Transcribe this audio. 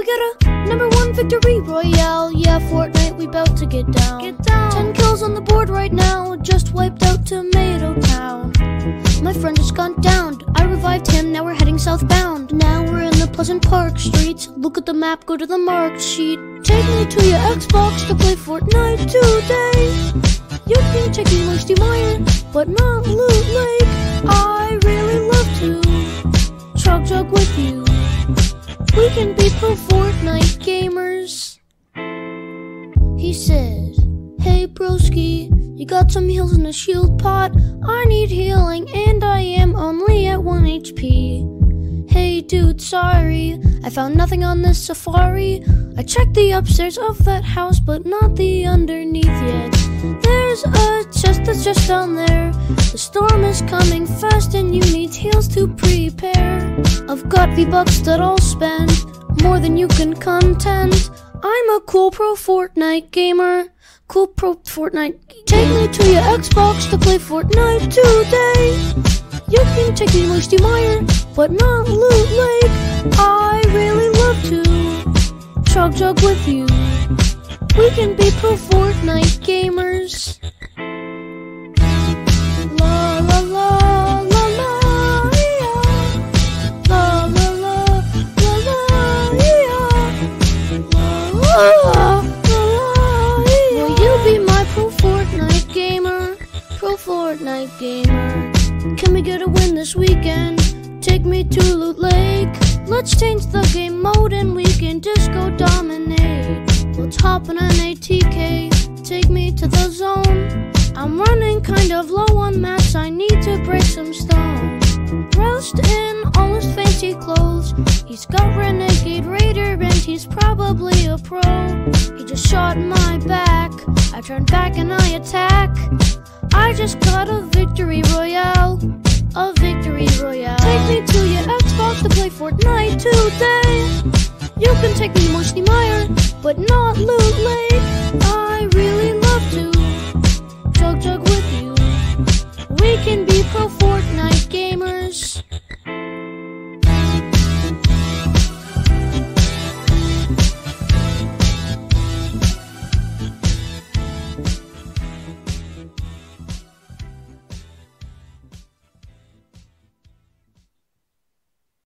We got a number one victory royale. Yeah, Fortnite, we bout to get down. Get down. Ten kills on the board right now. Just wiped out Tomato Town. My friend just gone down. I revived him. Now we're heading southbound. Now we're in the Pleasant Park streets. Look at the map. Go to the marked sheet. Take me to your Xbox to play Fortnite today. You can check me Moisty Mire, but not Loot Lake. I really love to chug jug with you. We can be pro Fortnite gamers. He said, Hey broski, you got some heals in a shield pot? I need healing and I am only at 1 HP. Hey dude, sorry, I found nothing on this safari. I checked the upstairs of that house, but not the underneath yet. There's a chest that's just down there. The storm is coming fast and you need heals to prepare. I've got V-Bucks that I'll spend, more than you can contend. I'm a cool pro Fortnite gamer. Cool pro Fortnite. Take me to your Xbox to play Fortnite today. You can take me Moisty Mire, but not Loot Lake. I really love to chug jug with you. We can be pro Fortnite Will you be my pro Fortnite gamer? Pro Fortnite gamer. Can we get a win this weekend? Take me to Loot Lake. Let's change the game mode and we can disco dominate. Let's hop on an ATK. Take me to the zone. I'm running kind of low on mats. I need to break some stone. Dressed in all his fancy clothes. He's got probably a pro. He just shot my back. I turn back and I attack. I just got a victory royale. A victory royale. Take me to your Xbox to play Fortnite today. You can take me to Moisty Mire, but not Loot Lake. I really love to jug jug with you. We can be pro